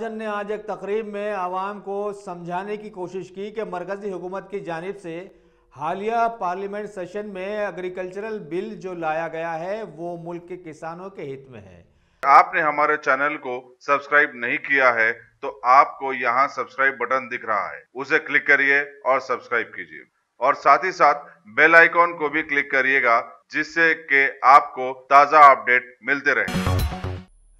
ने आज एक तकरीब में आवाम को समझाने की कोशिश की कि मरकजी हुकूमत की जानिब से हालिया पार्लियामेंट सेशन में एग्रीकल्चरल बिल जो लाया गया है, वो मुल्क के किसानों के हित में है। आपने हमारे चैनल को सब्सक्राइब नहीं किया है तो आपको यहाँ सब्सक्राइब बटन दिख रहा है। उसे क्लिक करिए और सब्सक्राइब कीजिए। और साथ ही साथ बेल आइकॉन को भी क्लिक करिएगा, जिससे कि आपको ताज़ा अपडेट मिलते रहे।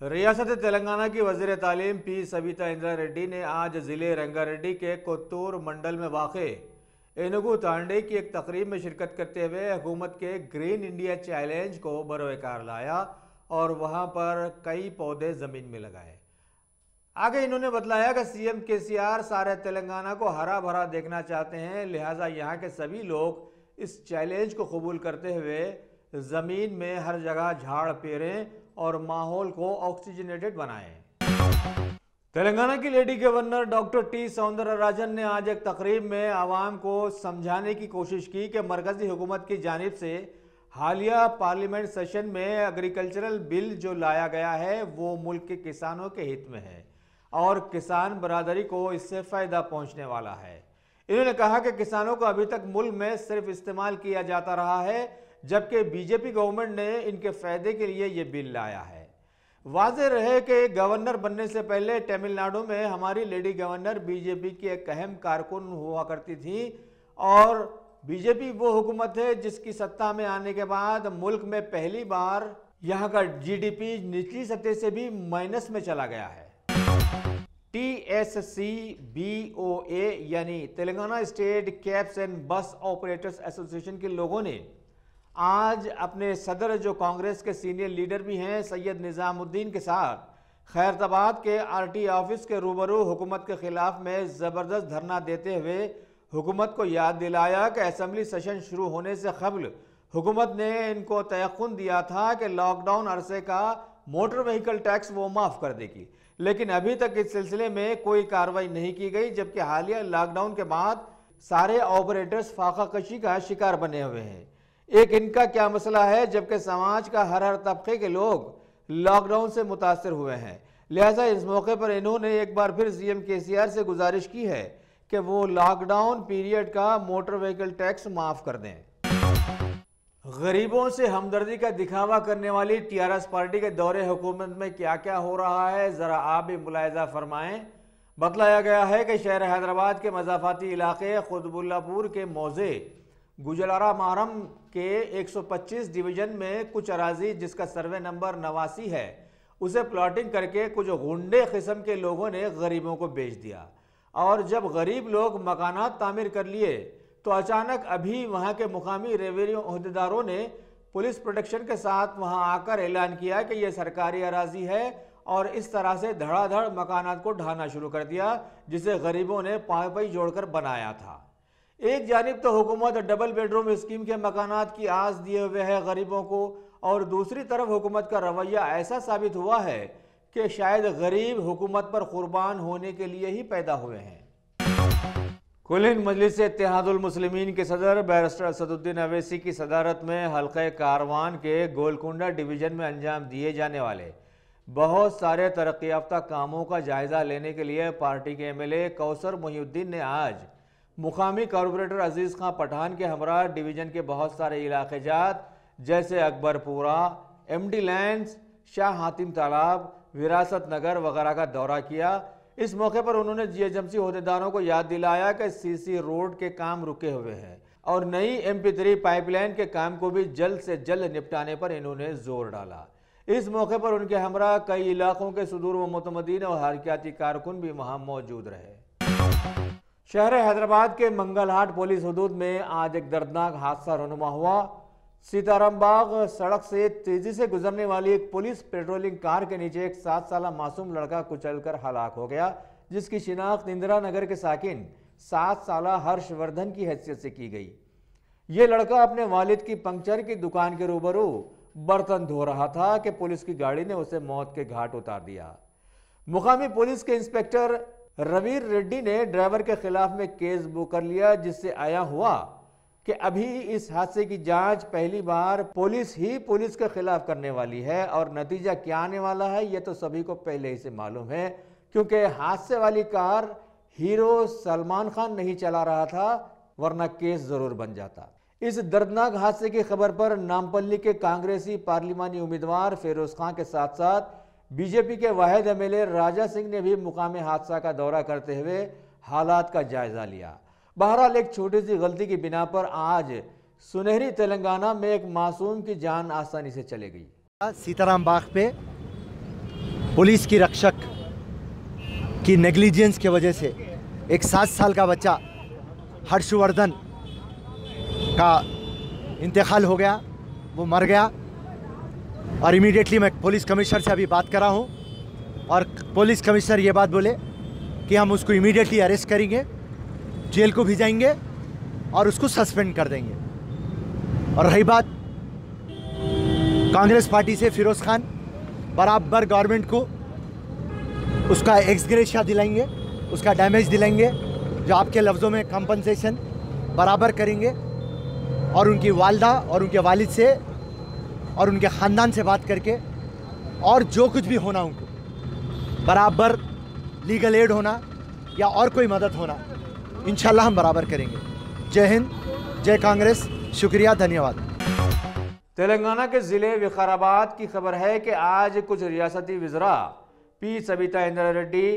रियासत तेलंगाना की वज़ीर तालीम पी. सविता इंदिरा रेड्डी ने आज ज़िले रंगारेड्डी के कोत्तूर मंडल में वाक़। एनुगु तांडे की एक तकरीब में शिरकत करते हुए हुकूमत के ग्रीन इंडिया चैलेंज को बरोकार लाया और वहाँ पर कई पौधे ज़मीन में लगाए। आगे इन्होंने बतलाया कि सीएम केसीआर सारे तेलंगाना को हरा भरा देखना चाहते हैं, लिहाजा यहाँ के सभी लोग इस चैलेंज को कबूल करते हुए ज़मीन में हर जगह झाड़ पेरें और माहौल को ऑक्सीजनेटेड बनाएँ। तेलंगाना की lady governor doctor T Soundararajan ने आज एक तकरीब में आवाम को समझाने की कोशिश की कि मरकजी हुकूमत की जानिब से हालिया पार्लियामेंट सेशन में एग्रीकल्चरल बिल जो लाया गया है, वो मुल्क के किसानों के हित में है और किसान बरदरी को इससे फ़ायदा पहुँचने वाला है। इन्होंने कहा कि किसानों को अभी तक मुल्क में सिर्फ़ इस्तेमाल किया जाता रहा है जबकि बीजेपी गवर्नमेंट ने इनके फ़ायदे के लिए ये बिल लाया है। वाज रहे कि गवर्नर बनने से पहले तमिलनाडु में हमारी लेडी गवर्नर बीजेपी की एक अहम कारकुन हुआ करती थी और बीजेपी वो हुकूमत है जिसकी सत्ता में आने के बाद मुल्क में पहली बार यहाँ का जीडीपी निचली सतह से भी माइनस में चला गया है। T S C B O A यानी Telangana state cabs and bus operators association के लोगों ने आज अपने सदर जो कांग्रेस के सीनियर लीडर भी हैं, सैयद निज़ामुद्दीन के साथ, खैरताबाद के आरटी ऑफ़िस के रूबरू हुकूमत के खिलाफ में ज़बरदस्त धरना देते हुए हुकूमत को याद दिलाया कि असम्बली सेशन शुरू होने से कबल हुकूमत ने इनको तयन दिया था कि लॉकडाउन अरसे का मोटर व्हीकल टैक्स वो माफ़ कर देगी। लेकिन अभी तक इस सिलसिले में कोई कार्रवाई नहीं की गई, जबकि हालिया लॉकडाउन के बाद सारे ऑपरेटर्स फाका कशी का शिकार बने हुए हैं। एक इनका क्या मसला है, जबकि समाज का हर हर तबके के लोग लॉकडाउन से मुतासर हुए हैं। लिहाजा इस मौके पर इन्होंने एक बार फिर सी एम के सीएम केसीआर से गुजारिश की है कि वो लॉकडाउन पीरियड का मोटर व्हीकल टैक्स माफ़ कर दें। गरीबों से हमदर्दी का दिखावा करने वाली टीआरएस पार्टी के दौरे हुकूमत में क्या क्या हो रहा है, ज़रा आप भी मुलायजा फरमाएँ। बतलाया गया है कि शहर हैदराबाद के मजाफाती इलाके खुदबुल्लापुर के मौजे गुजलारा मारम के 125 डिवीज़न में कुछ अराजी जिसका सर्वे नंबर नवासी है, उसे प्लॉटिंग करके कुछ गुंडे किस्म के लोगों ने गरीबों को बेच दिया। और जब गरीब लोग मकानात तामीर कर लिए तो अचानक अभी वहाँ के मुकामी रेवेन्यू अहदेदारों ने पुलिस प्रोटेक्शन के साथ वहाँ आकर ऐलान किया कि यह सरकारी अराजी है और इस तरह से धड़ाधड़ मकानात को ढाना शुरू कर दिया, जिसे गरीबों ने पाई पाई जोड़कर बनाया था। एक जानब तो हुकूमत डबल बेडरूम स्कीम के मकानात की आस दिए हुए है गरीबों को, और दूसरी तरफ़ हुकूमत का रवैया ऐसा साबित हुआ है कि शायद गरीब हुकूमत पर कुर्बान होने के लिए ही पैदा हुए हैं। कुल हिंद मजलिस इतिहादुलमसलिमिन के सदर बैरिस्टर असदुद्दीन अवैसी की सदारत में हल्के कारवान के गोलकुंडा डिवीज़न में अंजाम दिए जाने वाले बहुत सारे तरक्याफ्ता कामों का जायज़ा लेने के लिए पार्टी के M L A Kausar Mohiuddin ने आज मुकामी कॉरपोरेटर अज़ीज़ खां पठान के हमरा डिवीज़न के बहुत सारे इलाके जात, जैसे Akbarpura M D land Shah Hatim Talab, Virasat Nagar वगैरह का दौरा किया। इस मौके पर उन्होंने जी एच एम सी अहदेदारों को याद दिलाया कि सी सी रोड के काम रुके हुए हैं और नई एम पी थ्री पाइपलाइन के काम को भी जल्द से जल्द निपटाने पर इन्होंने ज़ोर डाला। इस मौके पर उनके हमरा कई इलाकों के सुदूर व मुतमदीन और हरकियाती कारकुन भी वहाँ मौजूद रहे। शहर हैदराबाद के मंगलहाट पुलिस हदूद में आज एक दर्दनाक हादसा रनुमा हुआ। सीताराम बाग सड़क से तेज़ी से गुजरने वाली एक पुलिस पेट्रोलिंग कार के नीचे एक सात साल मासूम लड़का कुचलकर हलाक हो गया, जिसकी शिनाख्त इंदिरा नगर के साकिन सात साल हर्षवर्धन की हैसियत से की गई। ये लड़का अपने वालिद की पंक्चर की दुकान के रूबरू बर्तन धो रहा था कि पुलिस की गाड़ी ने उसे मौत के घाट उतार दिया। मुकामी पुलिस के इंस्पेक्टर रवीर रेड्डी ने ड्राइवर के खिलाफ में केस बुक कर लिया, जिससे आया हुआ कि अभी इस हादसे की जाँच पहली बार पुलिस ही पुलिस के खिलाफ करने वाली है और नतीजा क्या आने वाला है यह तो सभी को पहले ही से मालूम है, क्योंकि हादसे वाली कार हीरो सलमान खान नहीं चला रहा था, वरना केस ज़रूर बन जाता। इस दर्दनाक हादसे की खबर पर नामपल्ली के कांग्रेसी पार्लिमानी उम्मीदवार फेरोज खान के साथ साथ बीजेपी के वाहिद एमएलए राजा सिंह ने भी मुकाम हादसा का दौरा करते हुए हालात का जायजा लिया। बहरहाल, एक छोटी सी गलती की बिना पर आज सुनहरी तेलंगाना में एक मासूम की जान आसानी से चले गई। सीताराम बाग पे पुलिस की रक्षक की नेग्लिजेंस की वजह से एक सात साल का बच्चा हर्षवर्धन का इंतकाल हो गया, वो मर गया। और इमीडिएटली मैं पुलिस कमिश्नर से अभी बात कर हूँ। और पुलिस कमिश्नर ये बात बोले कि हम उसको इमीडिएटली अरेस्ट करेंगे, जेल को भेजाएँगे और उसको सस्पेंड कर देंगे। और रही बात, कांग्रेस पार्टी से फिरोज़ खान, बराबर गवर्नमेंट को उसका एक्सग्रेशिया दिलाएँगे, उसका डैमेज दिलाएँगे, जो आपके लफ्ज़ों में कंपनसेशन बराबर करेंगे। और उनकी वालदा और उनके वालिद से और उनके ख़ानदान से बात करके और जो कुछ भी होना उनको। बराबर लीगल एड होना या और कोई मदद होना इन हम बराबर करेंगे। जय हिंद, जय कांग्रेस, शुक्रिया, धन्यवाद। तेलंगाना के ज़िले विकाराबाद की खबर है कि आज कुछ रियासती वजरा P. Sabitha Indra Reddy,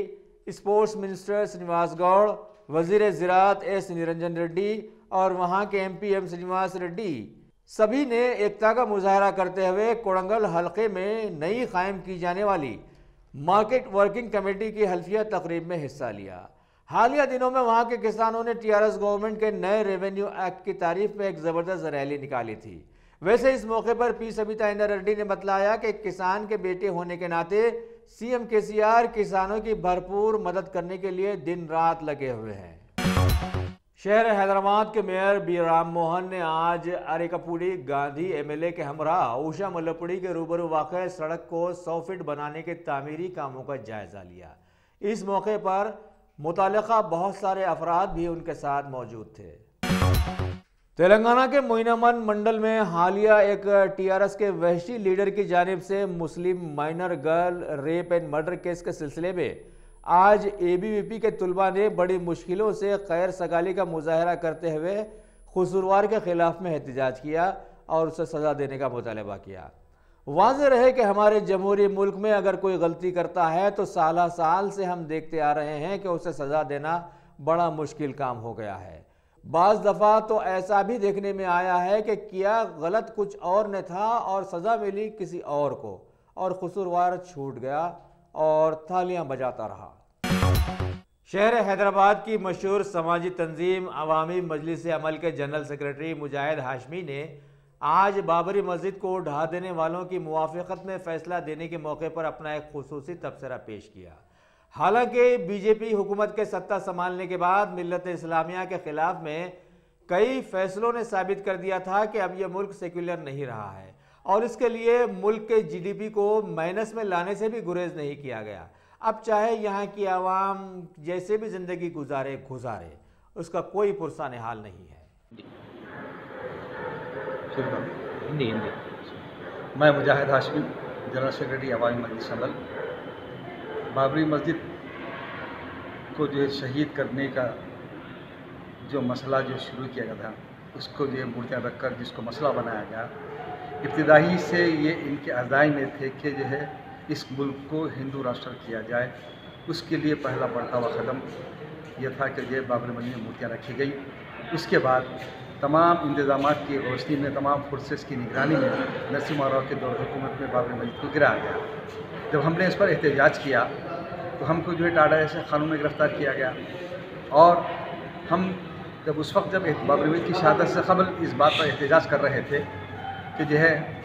sports minister Srinivas Goud वज़ीर ज़रात एस. निरंजन रेड्डी और वहाँ के M. P. M. Srinivas Reddy सभी ने एकता का मुजाहरा करते हुए कोड़ंगल हलके में नई कायम की जाने वाली मार्केट वर्किंग कमेटी की हल्फिया तकरीब में हिस्सा लिया। हालिया दिनों में वहाँ के किसानों ने टीआरएस गवर्नमेंट के नए रेवेन्यू एक्ट की तारीफ़ में एक ज़बरदस्त रैली निकाली थी। वैसे इस मौके पर पी सबिता इंदर रेड्डी ने बतलाया कि किसान के बेटे होने के नाते सीएम केसीआर किसानों की भरपूर मदद करने के लिए दिन रात लगे हुए हैं। शहर हैदराबाद के मेयर बी राम मोहन ने आज अरेकपुड़ी गांधी एमएलए के हमरा ऊषा मल्लपुड़ी के रूबरू वाक़ सड़क को 100 फीट बनाने के तामीरी कामों का जायजा लिया। इस मौके पर मुतल बहुत सारे अफराद भी उनके साथ मौजूद थे। तेलंगाना के मोइनामन मंडल में हालिया एक टीआरएस के वहशी लीडर की जानब से मुस्लिम minor girl rape and murder case के सिलसिले में आज एबीवीपी के तलबा ने बड़ी मुश्किलों से खैर सगाली का मुजाहरा करते हुए खसूरवार के ख़िलाफ़ में एहतजाज किया और उसे सज़ा देने का मुतालबा किया। वाज रहे कि हमारे जमहूरी मुल्क में अगर कोई गलती करता है तो साल साल से हम देखते आ रहे हैं कि उसे सज़ा देना बड़ा मुश्किल काम हो गया है। बाज़ दफ़ा तो ऐसा भी देखने में आया है कि किया गलत कुछ और ने था और सज़ा मिली किसी और को और कसूरवार छूट गया। और थालियाँ बजाता रहा। शहर हैदराबाद की मशहूर समाजी तंजीम अवामी मजलिस अमल के जनरल सेक्रेटरी मुजाहिद हाशमी ने आज बाबरी मस्जिद को ढा देने वालों की मुआफ़त में फ़ैसला देने के मौके पर अपना एक खसूस तबसरा पेश किया। हालाँकि बीजेपी हुकूमत के सत्ता संभालने के बाद मिलत इस्लामिया के ख़िलाफ़ में कई फैसलों ने साबित कर दिया था कि अब यह मुल्क सेक्युलर नहीं रहा है। और इसके लिए मुल्क के जीडीपी को माइनस में लाने से भी गुरेज नहीं किया गया। अब चाहे यहाँ की आवाम जैसे भी ज़िंदगी गुजारे गुजारे, उसका कोई पुरसान हाल नहीं है। हिंदी हिंदी। मैं मुजाहिद हाशमी, जनरल सेक्रेटरी अवामी मस्जिद शमल बाबरी मस्जिद को जो है शहीद करने का जो मसला जो शुरू किया गया था, उसको जो है मूर्तियाँ रखकर जिसको मसला बनाया गया इब्तदाई से ये इनके अजाई में थे कि जो है, इस मुल्क को हिंदू राष्ट्र किया जाए। उसके लिए पहला बढ़ता हुआ कदम यह था कि जो बाबर मस्जिद में मूर्तियाँ रखी गई। उसके बाद तमाम इंतज़ाम की रोशनी में, तमाम फोर्सेस की निगरानी में नरसिम्हा राव के दौर हुकूमत में बाबर मस्जिद को गिराया गया। जब हमने इस पर एहतजाज किया तो हमको जो है टाटा ऐसे ख़ानों में गिरफ़्तार किया गया। और हम जब उस वक्त जब बाबर मस्जिद की शहादत से कबल इस बात पर एहतजाज कर रहे थे कि जो है,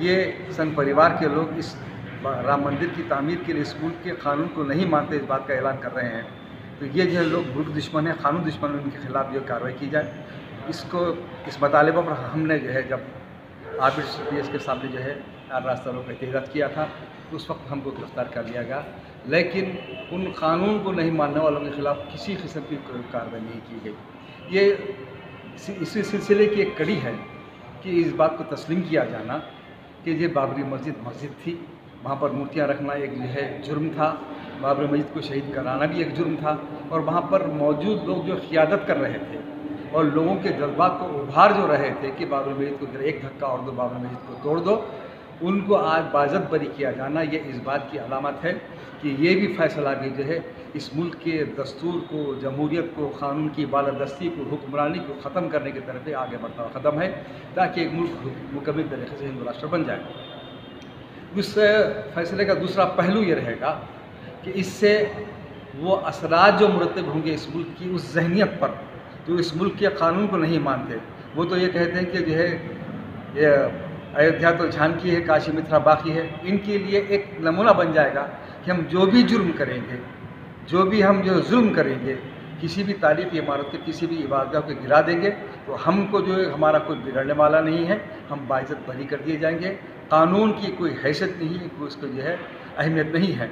ये संघ परिवार के लोग इस राम मंदिर की तामीर के लिए, स्कूल के कानून को नहीं मानते, इस बात का ऐलान कर रहे हैं। तो ये जो है, लोग मुल्क दुश्मन है, कानून दुश्मन है, उनके खिलाफ जो कार्रवाई की जाए। इसको, इस मतालबा पर हमने जो है, जब आबिर एस के सामने जो है रास्ता रोक एहतजाज किया था उस वक्त हमको गिरफ़्तार कर लिया गया। लेकिन उन कानून को नहीं मानने वालों के खिलाफ किसी किस्म की कार्रवाई नहीं की गई। ये इसी सिलसिले की एक कड़ी है। कि इस बात को तस्लीम किया जाना कि ये बाबरी मस्जिद मस्जिद थी। वहाँ पर मूर्तियाँ रखना एक जो है जुर्म था। बाबरी मस्जिद को शहीद कराना भी एक जुर्म था और वहाँ पर मौजूद लोग जो क़ियादत कर रहे थे और लोगों के जज्बात को उभार जो रहे थे कि बाबरी मस्जिद को एक धक्का और दो बाबरी मस्जिद को तोड़ दो उनको आज बाजत बरी किया जाना ये इस बात की अलामत है कि ये भी फैसला भी जो है, इस मुल्क के दस्तूर को, जमहूरियत को, कानून की बालादस्ती को, हुक्मरानी को ख़त्म करने की तरफ़ आगे बढ़ता हुआ ख़त्म है, ताकि एक मुल्क मुकम्मल तरीके से हिंदू राष्ट्र बन जाए। उस फैसले का दूसरा पहलू ये रहेगा कि इससे वो असरा जो मुरतब होंगे इस मुल्क की, उस जहनीत पर, जो इस मुल्क के कानून को नहीं मानते, वो तो ये कहते हैं कि जो है अयोध्या तो झांकी है, काशी मिथ्रा बाकी है। इनके लिए एक नमूना बन जाएगा कि हम जो भी जुर्म करेंगे, जो भी हम जो जुल्म करेंगे, किसी भी तारीफ़ इमारत के, किसी भी इबादत को गिरा देंगे तो हमको जो है, हमारा कोई बिगड़ने वाला नहीं है। हम बाइज़त बरी कर दिए जाएँगे। कानून की कोई हैसियत नहीं है कोई उसको जो है, अहमियत नहीं है।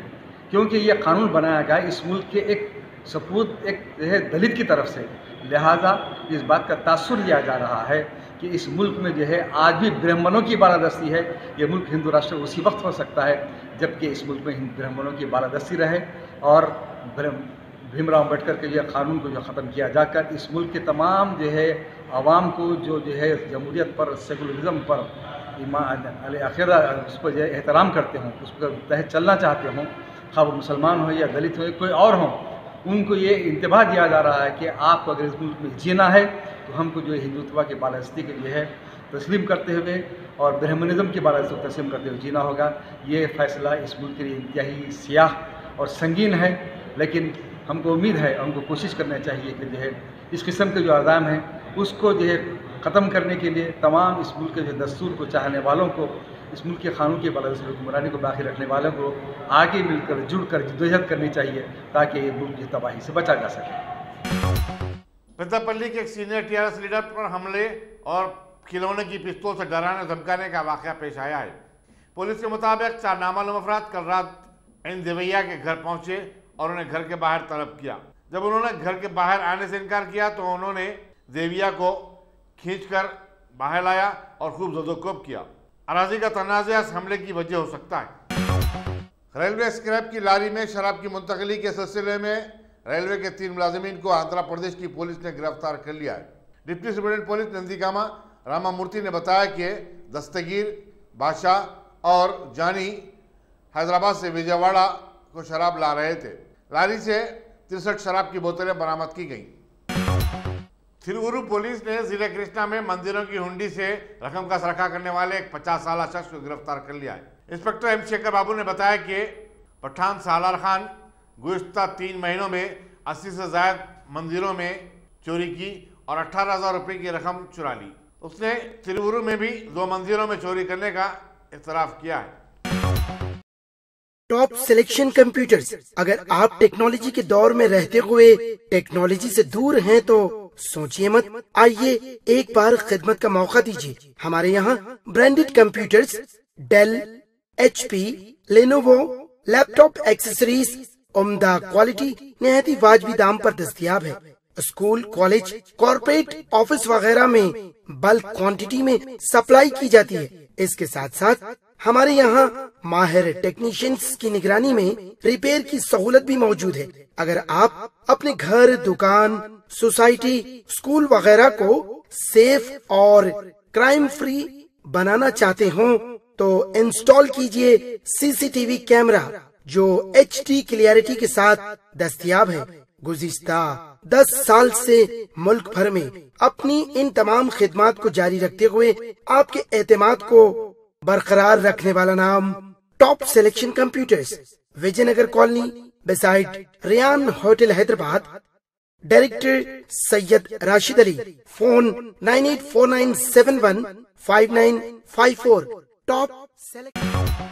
क्योंकि ये कानून बनाया गया इस मुल्क के एक सपूत, एक दलित की तरफ़ से। लिहाजा इस बात का तासुर लिया जा रहा है। कि इस मुल्क में जो है, आज भी ब्राह्मणों की बालादस्ती है। ये मुल्क हिंदू राष्ट्र उसी वक्त हो सकता है, जबकि इस मुल्क में ब्राह्मणों की बालादस्ती रहे और भीमराव अंबेडकर के जो कानून को जो ख़त्म किया जाकर इस मुल्क के तमाम जो है आवाम को जो जो है, जमहूरियत पर, सेकुलरिज्म पर आखिर, उस पर जो है एहतराम करते हों, उस पर तहत चलना चाहते हों खा वो मुसलमान हो या दलित हो कोई और हों, उनको ये इंतबा दिया जा रहा है कि आपको अगर इस मुल्क में जीना है तो हमको जो है हिंदुत्व के बालास्ती के लिए है, तस्लीम करते हुए और ब्रह्मनिज़म के बालास्ती को तस्लीम करते हुए जीना होगा। ये फ़ैसला इस मुल्क के लिए इंतहाई सियाह और संगीन है, लेकिन हमको उम्मीद है हमको कोशिश करना चाहिए कि जो है इस किस्म के जो आज़ाम हैं, उसको जो है ख़त्म करने के लिए तमाम इस मुल्क के जो दस्तूर को चाहने वालों को, इस मुल्क के कानून के से हुक्मरानी को बाकी रखने वालों को आगे मिलकर, जुड़कर जदोजहद करनी चाहिए ताकि ये मुल्क की तबाही से बचा जा सके। पेद्दापल्ली के एक सीनियर टीआरएस लीडर पर हमले और खिलौने की पिस्तौल से डराने, धमकाने का वाक़ पेश आया है। पुलिस के मुताबिक चार नामालूम अफराद कल रात इन देवैया के घर पहुँचे और उन्हें घर के बाहर तलब किया। जब उन्होंने घर के बाहर आने से इनकार किया तो उन्होंने देविया को खींचकर बाहर लाया और खूब जदोकोब किया। अराजी का तनाज़ा इस हमले की वजह हो सकता है। रेलवे स्क्रैप की लारी में शराब की मुंतकली के सिलसिले में रेलवे के तीन मुलाजमीन को आंध्र प्रदेश की पुलिस ने गिरफ़्तार कर लिया है। Deputy superintendent police Nandigama Rama Murthy ने बताया कि दस्तगीर, बादशाह और जानी हैदराबाद से विजयवाड़ा को शराब ला रहे थे। लारी से तिरसठ शराब की बोतलें बरामद की गईं। थिरुवुरु पुलिस ने ज़िले कृष्णा में मंदिरों की हुंडी से रकम का सरखा करने वाले एक पचास साल शख्स को गिरफ़्तार कर लिया है। इंस्पेक्टर एम शेखर बाबू ने बताया कि पठान सालार खान गुजशत तीन महीनों में अस्सी से ज़्यादा मंदिरों में चोरी की और अठारह हज़ार रुपये की रकम चुरा ली। उसने तिरुवुरु में भी दो मंदिरों में चोरी करने का इतराफ किया है। टॉप सिलेक्शन कंप्यूटर्स अगर आप टेक्नोलॉजी के दौर में रहते हुए टेक्नोलॉजी से दूर हैं तो सोचिए मत। आइए एक बार खिदमत का मौका दीजिए। हमारे यहाँ branded computers Dell H P Lenovo laptop accessories उम्दा क्वालिटी नहायत वाजबी दाम पर दस्तियाब है। स्कूल, कॉलेज कॉरपोरेट ऑफ़िस वगैरह में बल्क क्वांटिटी में सप्लाई की जाती है। इसके साथ साथ हमारे यहाँ माहिर टेक्नीशियंस की निगरानी में रिपेयर की सहूलत भी मौजूद है। अगर आप अपने घर, दुकान सोसाइटी स्कूल वगैरह को सेफ़ और क्राइम फ्री बनाना चाहते हो तो इंस्टॉल कीजिए सीसीटीवी कैमरा जो एच क्लियरिटी के साथ दस्तियाब है। गुजिश्ता दस साल से मुल्क भर में अपनी इन तमाम खिदमत को जारी रखते हुए आपके एतमाद को बरकरार रखने वाला नाम top selection computers Vijayanagar colony beside Riyan hotel Hyderabad. Director Syed Rashid Ali phone nine eight four nine seven one five nine five four top select